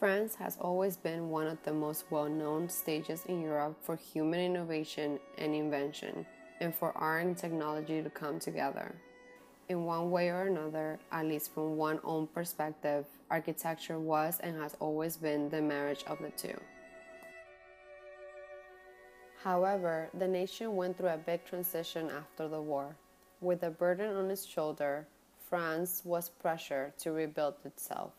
France has always been one of the most well known stages in Europe for human innovation and invention, and for art and technology to come together. In one way or another, at least from one own perspective, architecture was and has always been the marriage of the two. However, the nation went through a big transition after the war. With a burden on its shoulder, France was pressured to rebuild itself.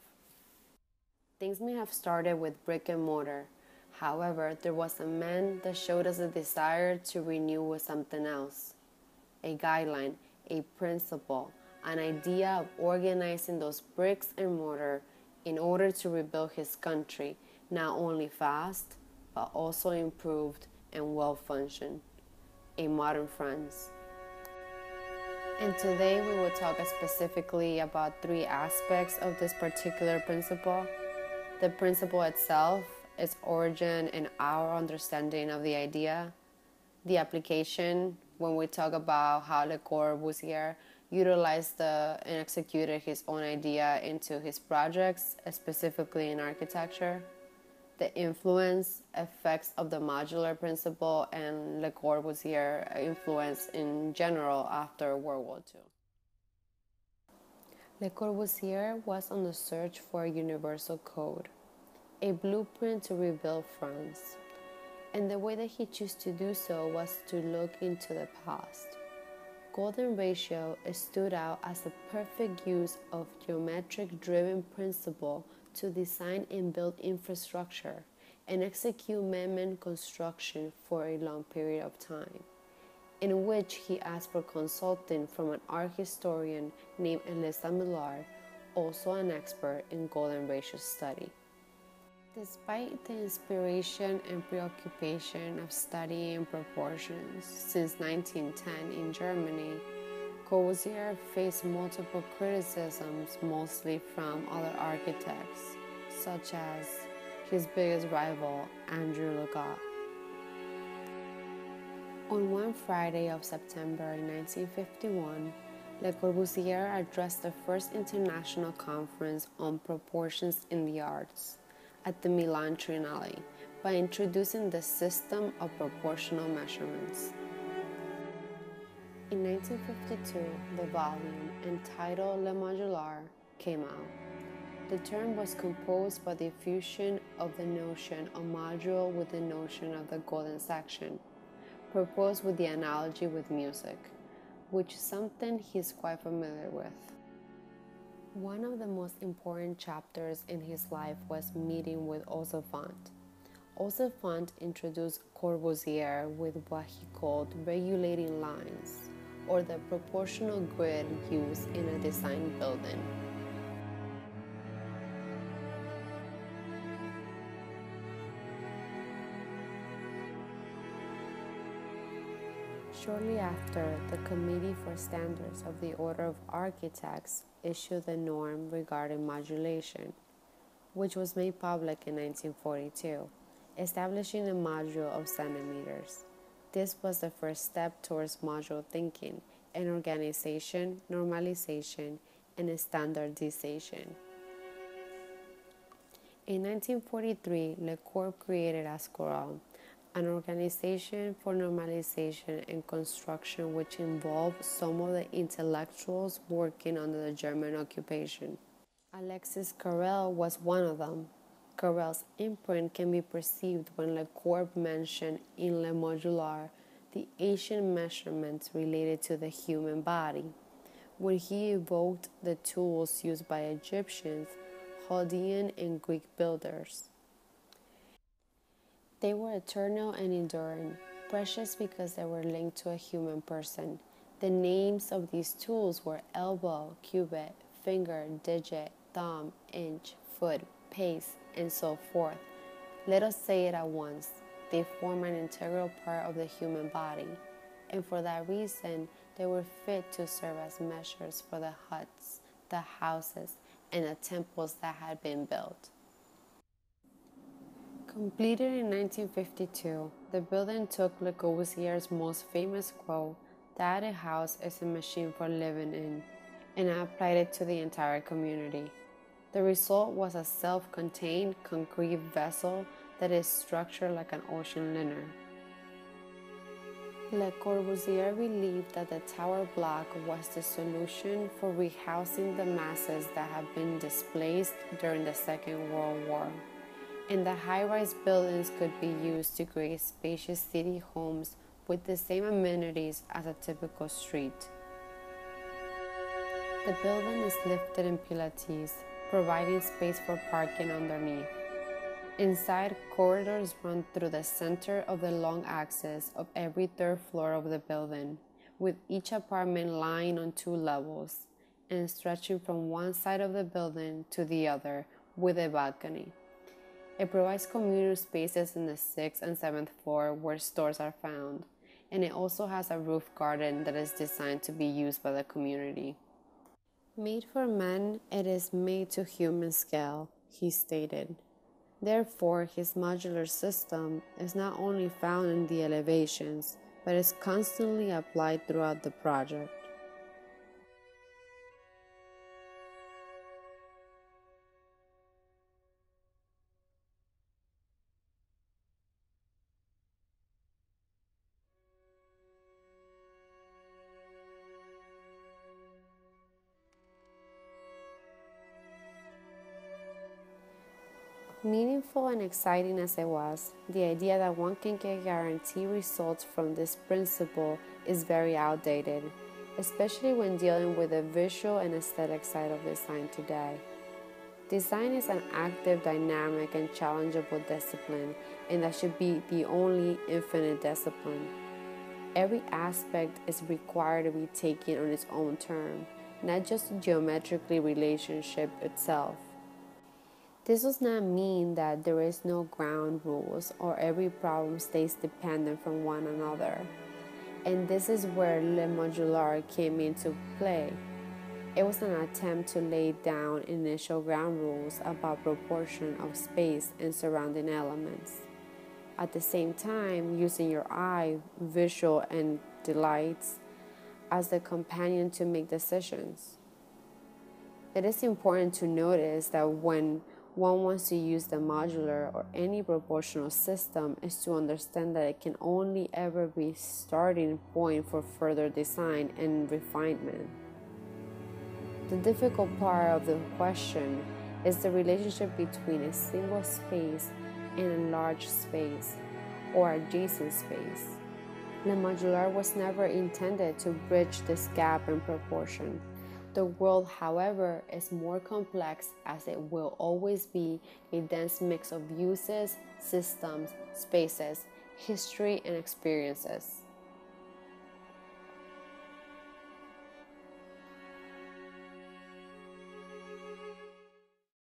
Things may have started with brick and mortar. However, there was a man that showed us a desire to renew with something else a guideline, a principle, an idea of organizing those bricks and mortar in order to rebuild his country, not only fast, but also improved and well functioned. A modern France. And today we will talk specifically about three aspects of this particular principle the principle itself, its origin, and our understanding of the idea. The application, when we talk about how Le Corbusier utilized the, and executed his own idea into his projects, specifically in architecture. The influence, effects of the Modulor principle, and Le Corbusier influence in general after World War II. Le Corbusier was on the search for a universal code, a blueprint to rebuild France. And the way that he chose to do so was to look into the past. Golden ratio stood out as a perfect use of geometric driven principle to design and build infrastructure and execute man construction for a long period of time in which he asked for consulting from an art historian named Elisa Maillard, also an expert in golden ratio study. Despite the inspiration and preoccupation of studying proportions since 1910 in Germany, Corbusier faced multiple criticisms, mostly from other architects, such as his biggest rival, Andrew Legat. On one Friday of September 1951, Le Corbusier addressed the first international conference on proportions in the arts at the Milan Triennale by introducing the system of proportional measurements. In 1952, the volume entitled Le Modulor came out. The term was composed by the fusion of the notion of module with the notion of the golden section proposed with the analogy with music, which is something he's quite familiar with. One of the most important chapters in his life was meeting with Ozenfant. Ozenfant introduced Corbusier with what he called regulating lines, or the proportional grid used in a design building. Shortly after, the Committee for Standards of the Order of Architects issued the norm regarding modulation, which was made public in 1942, establishing a module of centimeters. This was the first step towards module thinking and organization, normalization, and standardization. In 1943, Le Corb created Ascoral, an organization for normalization and construction which involved some of the intellectuals working under the German occupation. Alexis Carrel was one of them. Carrel's imprint can be perceived when Le Corb mentioned in Le Modulor the ancient measurements related to the human body. When he evoked the tools used by Egyptians, Chaldean, and Greek builders. They were eternal and enduring, precious because they were linked to a human person. The names of these tools were elbow, cubit, finger, digit, thumb, inch, foot, pace, and so forth. Let us say it at once. They form an integral part of the human body, and for that reason, they were fit to serve as measures for the huts, the houses, and the temples that had been built. Completed in 1952, the building took Le Corbusier's most famous quote that a house is a machine for living in, and applied it to the entire community. The result was a self contained concrete vessel that is structured like an ocean liner. Le Corbusier believed that the tower block was the solution for rehousing the masses that had been displaced during the Second World War, and the high rise buildings could be used to create spacious city homes with the same amenities as a typical street. The building is lifted in pilotis, providing space for parking underneath. Inside, corridors run through the center of the long axis of every third floor of the building, with each apartment lying on two levels and stretching from one side of the building to the other with a balcony. It provides communal spaces in the sixth and seventh floor where stores are found, and it also has a roof garden that is designed to be used by the community. Made for men, it is made to human scale, he stated. Therefore, his Modulor system is not only found in the elevations, but is constantly applied throughout the project. Meaningful and exciting as it was, the idea that one can get guaranteed results from this principle is very outdated, especially when dealing with the visual and aesthetic side of design today. Design is an active, dynamic, and challengeable discipline, and that should be the only infinite discipline. Every aspect is required to be taken on its own term, not just the geometrically relationship itself. This does not mean that there is no ground rules or every problem stays dependent from one another. And this is where Le Modulor came into play. It was an attempt to lay down initial ground rules about proportion of space and surrounding elements. At the same time, using your eye, visual, and delights as the companion to make decisions. It is important to notice that when one wants to use the Modulor or any proportional system is to understand that it can only ever be starting point for further design and refinement. The difficult part of the question is the relationship between a single space and a large space or adjacent space. Le Modulor was never intended to bridge this gap in proportion. The world, however, is more complex as it will always be a dense mix of uses, systems, spaces, history, and experiences.